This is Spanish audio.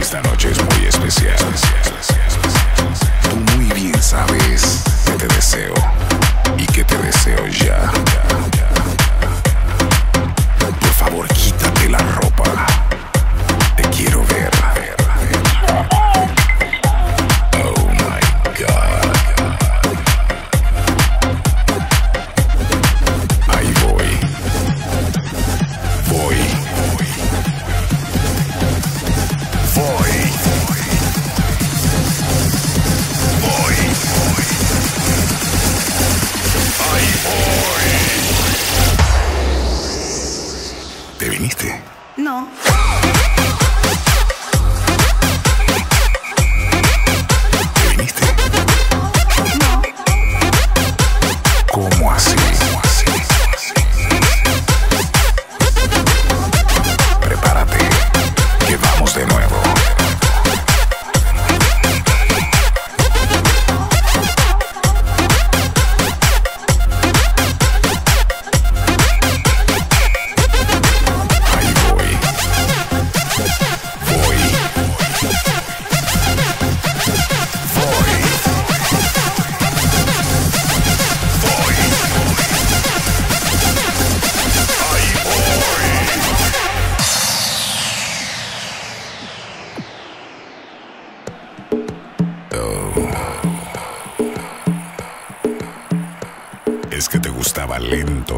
Esta noche es muy especial. viniste? No. Es que te gustaba lento.